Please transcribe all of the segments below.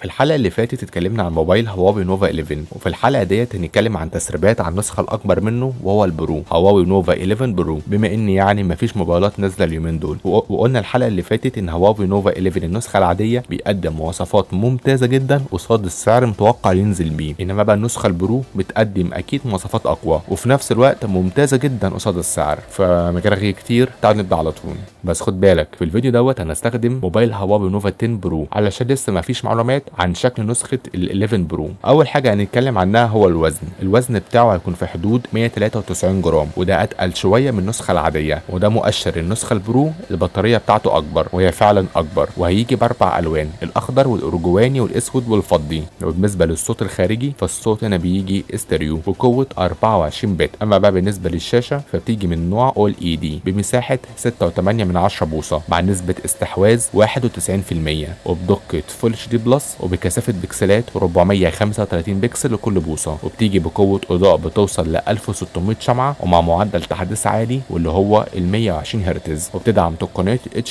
في الحلقة اللي فاتت اتكلمنا عن موبايل Huawei Nova 11 وفي الحلقة ديت هنتكلم عن تسريبات عن النسخة الأكبر منه وهو ال Pro Huawei Nova 11 Pro بما إن يعني مفيش موبايلات نازلة اليومين دول. وقلنا الحلقة اللي فاتت إن Huawei Nova 11 النسخة العادية بيقدم مواصفات ممتازة جدا قصاد السعر متوقع ينزل بيه. إنما بقى النسخة ال Pro بتقدم أكيد مواصفات أقوى وفي نفس الوقت ممتازة جدا قصاد السعر. رغي كتير تعال نبدأ على طول. بس خد بالك في الفيديو دوت هنستخدم موبايل Huawei Nova 10 Pro علشان لسه ما فيش معلومات عن شكل نسخة ال 11 Pro أول حاجة هنتكلم عنها هو الوزن. الوزن بتاعه هيكون في حدود 193 جرام وده أتقل شوية من النسخة العادية وده مؤشر. النسخة ال Pro البطارية بتاعته أكبر وهي فعلا أكبر وهيجي بأربع ألوان الأخضر والارجواني والأسود والفضي. وبالنسبة للصوت الخارجي فالصوت هنا بيجي استريو بقوة 24 bit. أما بقى بالنسبة للشاشة فبتيجي من نوع OLED بمساحة 6.8 من 10 بوصة مع نسبة استحواذ 91% وبدقة Full HD Plus وبكثافة بكسلات 435 بكسل لكل بوصة وبتيجي بقوة اضاءه بتوصل ل 1600 شمعة ومع معدل تحديث عالي واللي هو ال 120 هرتز وبتدعم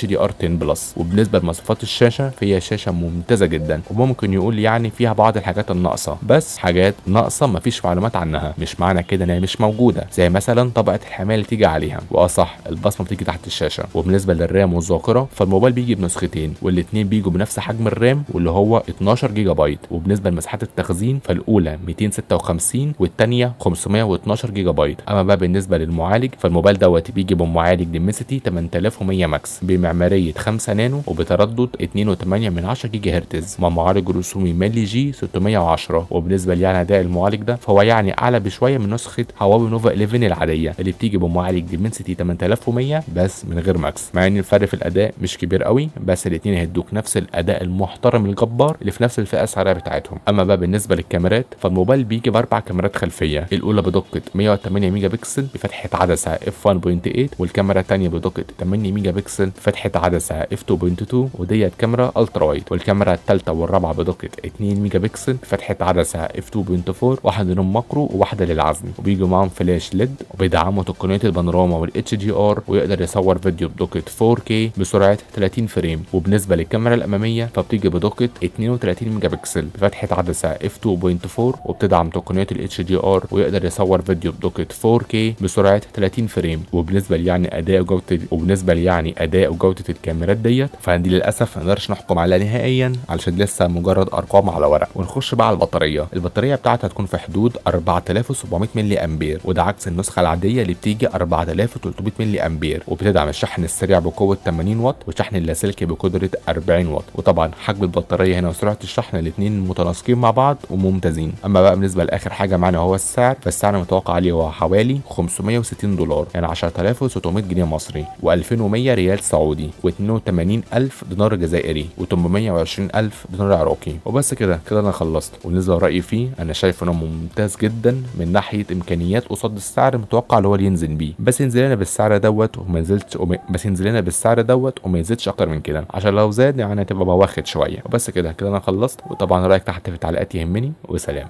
HDR 10 Plus وبالنسبه لمواصفات الشاشة فهي شاشة ممتازة جدا وممكن يقول يعني فيها بعض الحاجات الناقصة بس حاجات ناقصة مفيش معلومات عنها مش معنى كده ان هي مش موجودة زي مثلا طبقة الحماية اللي تيجي عليها. واه صح البصمة بتيجي تحت الشاشة. وبالنسبه لل RAM والذاكرة فالموبايل بيجي بنسختين والاثنين بيجوا بنفس حجم ال RAM واللي هو 12 جيجا بايت وبالنسبه لمساحات التخزين فالأولى 256 والثانيه 512 جيجا بايت أما بقى بالنسبة للمعالج فالموبايل دوت بيجي بمعالج Dimensity 8100 Max بمعمارية 5 نانو وبتردد 2.8 من 10 جيجا هرتز مع معالج رسومي Mali G 610 وبالنسبه يعني اداء المعالج ده فهو يعني أعلى بشوية من نسخة Huawei Nova 11 العادية اللي بتيجي بمعالج Dimensity 8100 بس من غير Max. مع إن الفرق في الأداء مش كبير قوي بس الاثنين هيدوك نفس الأداء المحترم الجبار اللي في نفس الفئة السعرية بتاعتهم. أما بقى بالنسبة للكاميرات فالموبايل بيجي بأربع كاميرات خلفية. الأولى بدقة 108 ميجا بكسل بفتحة عدسه F 1.8 والكاميرا الثانية بدقة 8 ميجا بكسل بفتحه عدسه F 2.2 وديت كاميرا ultra wide والكاميرا الثالثه والرابعة بدقة 2 ميجا بكسل بفتحه عدسه F 2.4 واحدة منهم macro وواحدة للعزل. وبيجوا معاهم flash LED وبيدعموا تقنيه البانوراما وال HDR ويقدر يصور فيديو بدقة 4K بسرعة 30 frame. وبالنسبة للكاميرا الأمامية فبتيجي بدقة 32 ميجا بكسل بفتحه عدسه F 2.4 وبتدعم ال HDR ويقدر يصور فيديو بدقه 4K بسرعة 30 frame وبالنسبه يعني أداء وجوده وبالنسبه يعني أداء وجوده الكاميرات ديت. فدي للأسف ما نقدرش نحكم عليها نهائيا علشان لسه مجرد أرقام على ورق. ونخش بقى على البطارية. البطارية بتاعتها هتكون في حدود 4700 ملي أمبير وده عكس النسخة العادية اللي بتيجي 4300 ملي أمبير. وبتدعم الشحن السريع بقوة 80 واط وشحن اللاسلكي بقدرة 40 واط. وطبعا حجم البطارية هنا وسرعه الشحن الاثنين متناسقين مع بعض وممتازين. أما بقى بالنسبة لآخر حاجة معانا هو السعر فالسعر المتوقع عليه هو حوالي 560 دولار يعني 10600 جنيه مصري و2100 ريال سعودي و82000 دينار جزائري و820000 دينار عراقي. وبس كده كده أنا خلصت. وبالنسبة لرأيي فيه أنا شايف إنه ممتاز جدا من ناحية إمكانيات قصاد السعر المتوقع اللي هو ينزل بيه. بس ينزل لنا بالسعر دوت وما ينزلش وما بس ينزل لنا بالسعر دوت وما يزيدش أكتر من كده. عشان لو زاد يعني هتبقى بواخد شوية. وبس كده كده أنا خلصت وطبعا رأيك تحت في التعليقات يهمني وسلام.